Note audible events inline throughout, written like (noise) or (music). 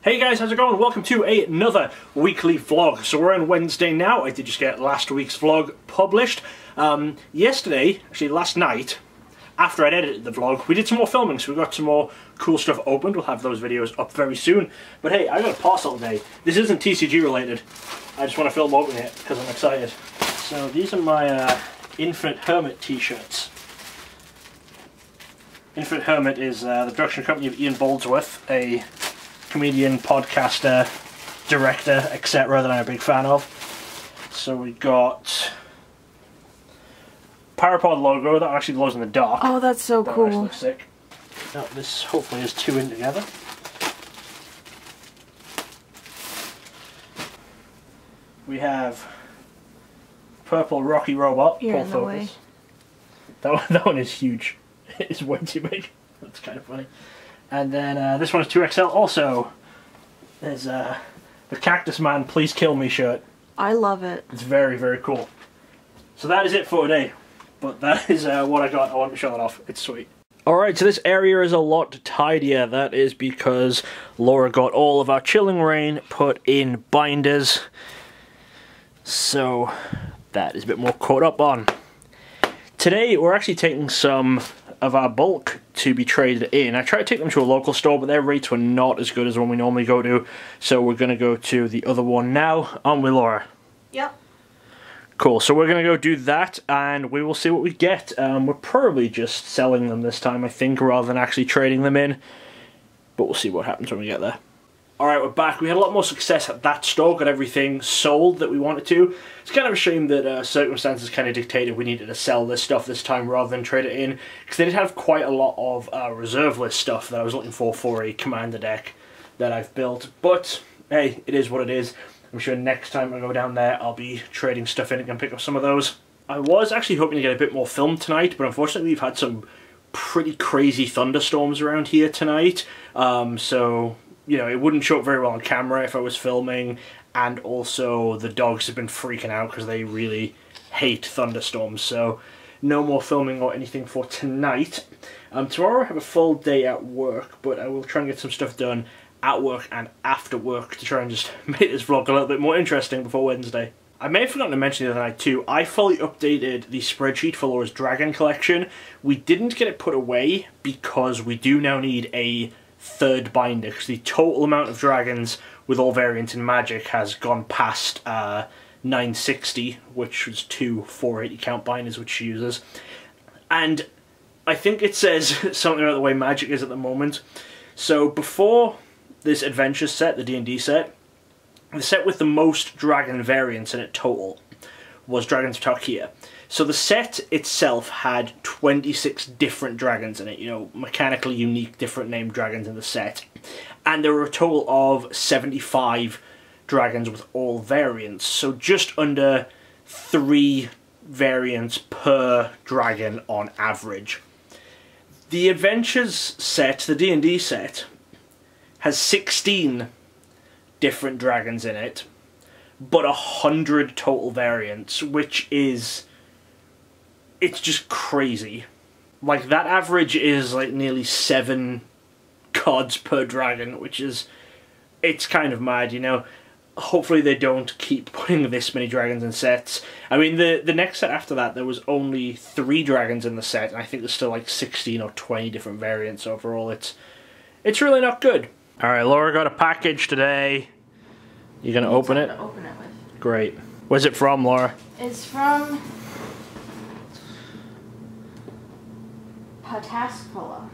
Hey guys, how's it going? Welcome to another weekly vlog. So we're on Wednesday now. I did just get last week's vlog published. Um, yesterday, actually last night, after I'd edited the vlog, we did some more filming, so we got some more cool stuff opened. We'll have those videos up very soon. But hey, I got a parcel today. This isn't TCG related. I just want to film opening it because I'm excited. So these are my uh, Hermit t-shirts. Infinite Hermit is uh, the production company of Ian Boldsworth, a comedian, podcaster, director, etc. that I'm a big fan of. So we got Parapod logo that actually glows in the dark. Oh, that's so That cool. looks sick. Now this hopefully is two in together. We have purple Rocky Robot. You're in the way. That one, (laughs) that one is huge. It's way too big. That's kind of funny. And then uh, this one is 2XL also. There's uh, the Cactus Man Please Kill Me shirt. I love it. It's very, very cool. So that is it for today. But that is uh, what I got. I wanted to show that off. It's sweet. Alright, so this area is a lot tidier. That is because Laura got all of our Chilling Reign put in binders. So that is a bit more caught up on. Today we're actually taking some of our bulk to be traded in. I tried to take them to a local store, but their rates were not as good as one we normally go to. So we're going to go to the other one now. On with Laura. Yep. Cool, so we're going to go do that and we will see what we get. Um, we're probably just selling them this time, I think, rather than actually trading them in. But we'll see what happens when we get there. Alright, we're back. We had a lot more success at that store, got everything sold that we wanted to. It's kind of a shame that uh, circumstances kind of dictated we needed to sell this stuff this time rather than trade it in, because they did have quite a lot of uh, reserve list stuff that I was looking for for a commander deck that I've built. But, hey, it is what it is. I'm sure next time I go down there, I'll be trading stuff in and can pick up some of those. I was actually hoping to get a bit more film tonight, but unfortunately we've had some pretty crazy thunderstorms around here tonight. Um, so, you know, it wouldn't show up very well on camera if I was filming. And also, the dogs have been freaking out because they really hate thunderstorms. So, no more filming or anything for tonight. Um, tomorrow I have a full day at work, but I will try and get some stuff done at work and after work to try and just (laughs) make this vlog a little bit more interesting before Wednesday. I may have forgotten to mention the other night too, I fully updated the spreadsheet for Laura's Dragon collection. We didn't get it put away because we do now need a third binder because the total amount of dragons with all variants in Magic has gone past uh, 960, which was two 480 count binders which she uses. And I think it says (laughs) something about the way Magic is at the moment. So before this adventure set, the D&D set, the set with the most dragon variants in it total was Dragons of Tarkir. So the set itself had 26 different dragons in it, you know, mechanically unique, different named dragons in the set. And there were a total of 75 dragons with all variants, so just under three variants per dragon on average. The Adventures set, the D&D set, has 16 different dragons in it, but a hundred total variants, which is it's just crazy. Like that average is like nearly seven cards per dragon, which is it's kind of mad, you know. Hopefully they don't keep (laughs) putting this many dragons in sets. I mean the the next set after that there was only three dragons in the set, and I think there's still like sixteen or twenty different variants overall. It's it's really not good. Alright, Laura got a package today. You're gonna open it? To open it with. Great. Where's it from, Laura? It's from Pataskala.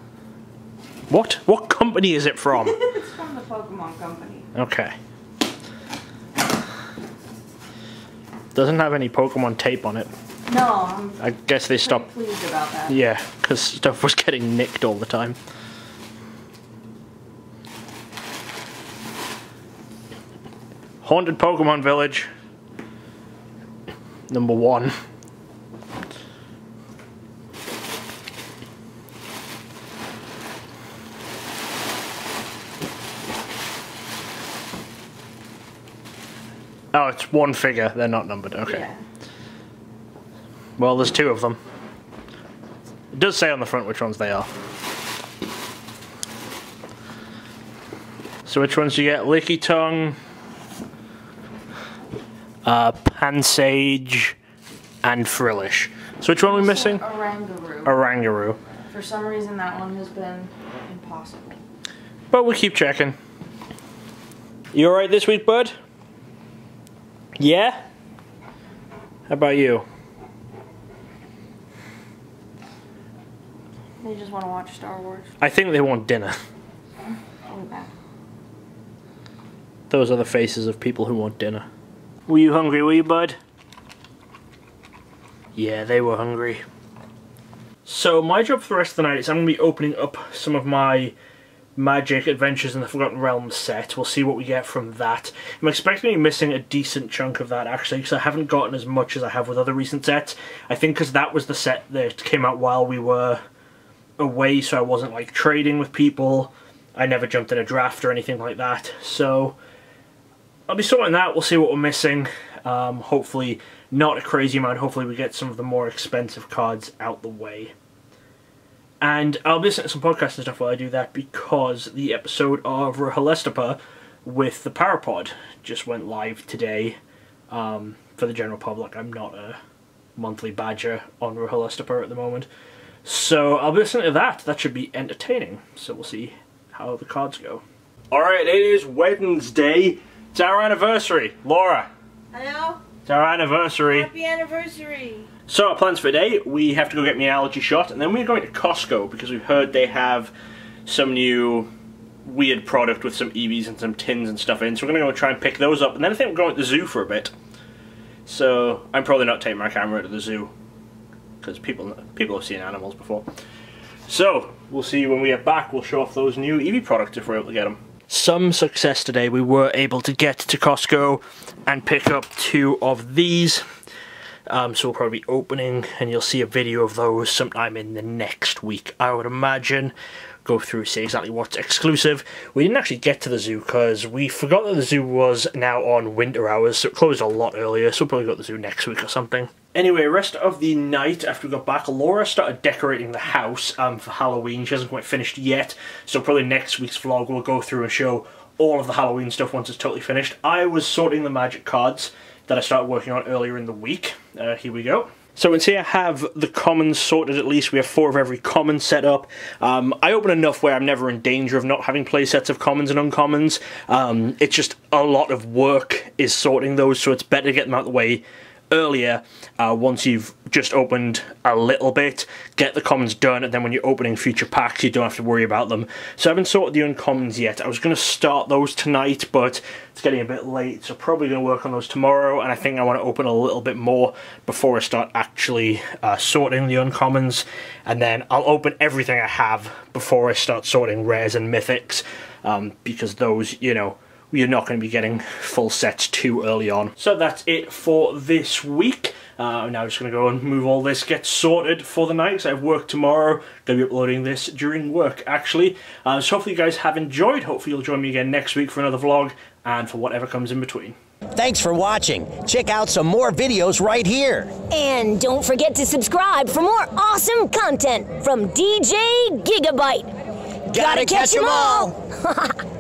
What? What company is it from? (laughs) it's from the Pokemon Company. okay. Doesn't have any Pokemon tape on it. No, I'm I guess they stopped. pleased about that. Yeah, because stuff was getting nicked all the time. Haunted Pokemon Village. Number one. Oh, it's one figure. They're not numbered. Okay. Yeah. Well, there's two of them. It does say on the front which ones they are. So which ones do you get? Lickitung, uh, Pansage, and Frillish. So which one are we missing? Oranguru. Oranguru. For some reason, that one has been impossible. But we'll keep checking. You alright this week, bud? Yeah? How about you? They just want to watch Star Wars. I think they want dinner. I'll be back. Those are the faces of people who want dinner. Were you hungry, were you, bud? Yeah, they were hungry. So, my job for the rest of the night is I'm going to be opening up some of my Magic Adventures in the Forgotten Realms set. We'll see what we get from that. I'm expecting to be missing a decent chunk of that, actually, because I haven't gotten as much as I have with other recent sets. I think because that was the set that came out while we were away, so I wasn't, like, trading with people. I never jumped in a draft or anything like that. So, I'll be sorting that. We'll see what we're missing. Um, hopefully, not a crazy amount. Hopefully, we get some of the more expensive cards out the way. And I'll be listening to some podcasts and stuff while I do that because the episode of Rohalestapa with the Parapod just went live today um, for the general public. I'm not a monthly badger on Rohalestapa at the moment. So I'll be listening to that. That should be entertaining. So we'll see how the cards go. Alright, it is Wednesday. It's our anniversary. Laura, Hello? it's our anniversary. Happy anniversary! So our plans for today, we have to go get me an allergy shot, and then we're going to Costco because we've heard they have some new weird product with some Eevees and some tins and stuff in. So we're going to go try and pick those up, and then I think we're going to the zoo for a bit. So I'm probably not taking my camera to the zoo because people people have seen animals before. So we'll see when we get back. We'll show off those new Eevee products if we're able to get them. Some success today. We were able to get to Costco and pick up two of these. Um, so we'll probably be opening, and you'll see a video of those sometime in the next week, I would imagine. Go through, see exactly what's exclusive. We didn't actually get to the zoo because we forgot that the zoo was now on winter hours, so it closed a lot earlier. So we'll probably go to the zoo next week or something. Anyway, rest of the night after we got back, Laura started decorating the house um, for Halloween. She hasn't quite finished yet, so probably next week's vlog we'll go through and show all of the Halloween stuff once it's totally finished. I was sorting the magic cards that I started working on earlier in the week. Uh, here we go. So can see I have the commons sorted at least. We have four of every common set up. Um, I open enough where I'm never in danger of not having play sets of commons and uncommons. Um, it's just a lot of work is sorting those, so it's better to get them out of the way earlier uh, once you've just opened a little bit get the commons done and then when you're opening future packs you don't have to worry about them. So I haven't sorted the uncommons yet. I was going to start those tonight but it's getting a bit late so probably going to work on those tomorrow and I think I want to open a little bit more before I start actually uh, sorting the uncommons. And then I'll open everything I have before I start sorting rares and mythics um, because those you know you're not going to be getting full sets too early on. So that's it for this week. Uh, I'm now just going to go and move all this, get sorted for the night, because I have work tomorrow. Going to be uploading this during work, actually. Uh, so hopefully you guys have enjoyed. Hopefully you'll join me again next week for another vlog, and for whatever comes in between. Thanks for watching. Check out some more videos right here. And don't forget to subscribe for more awesome content from DJ Gigabyte. Gotta catch 'em all. (laughs) (laughs)